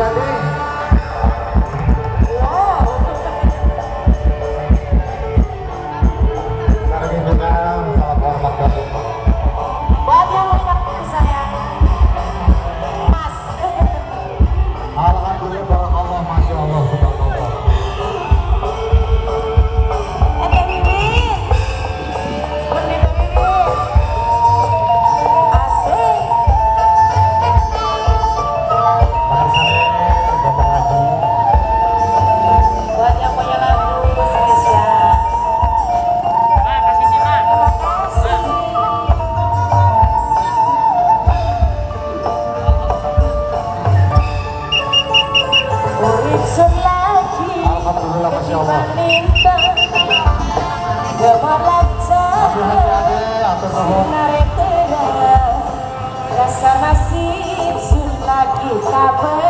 Danke. Narete rasa nasib sun lagi kabeh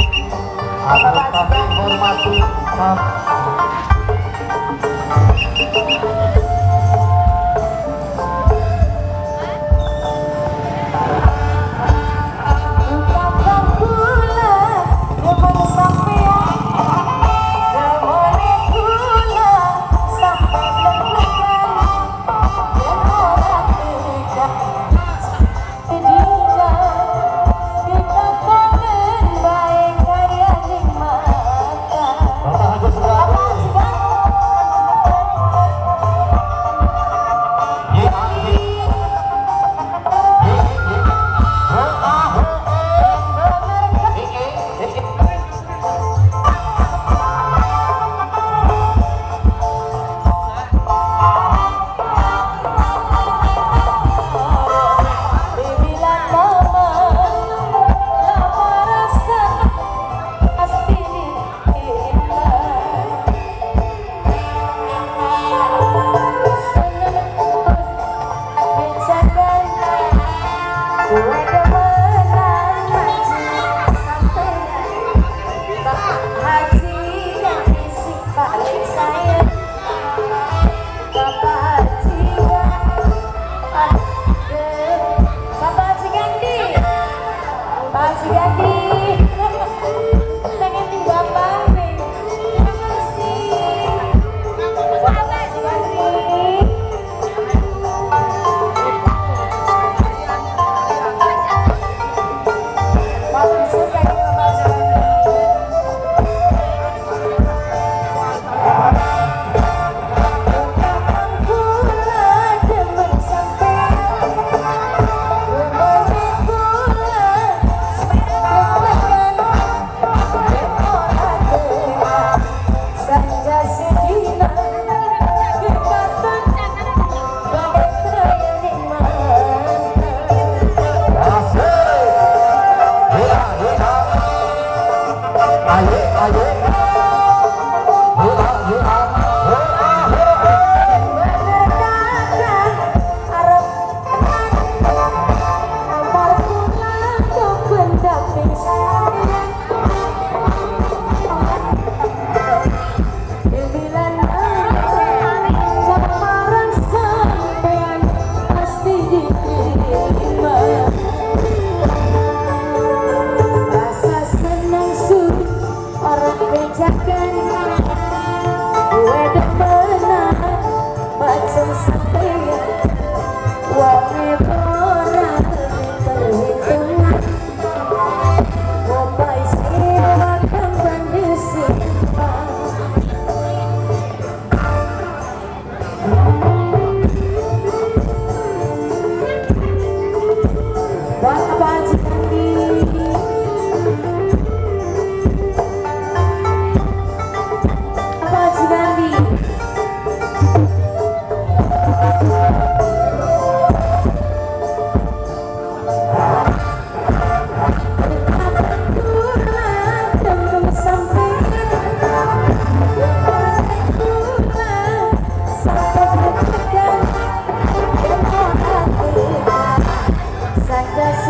Terima kasih.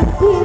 Yeah.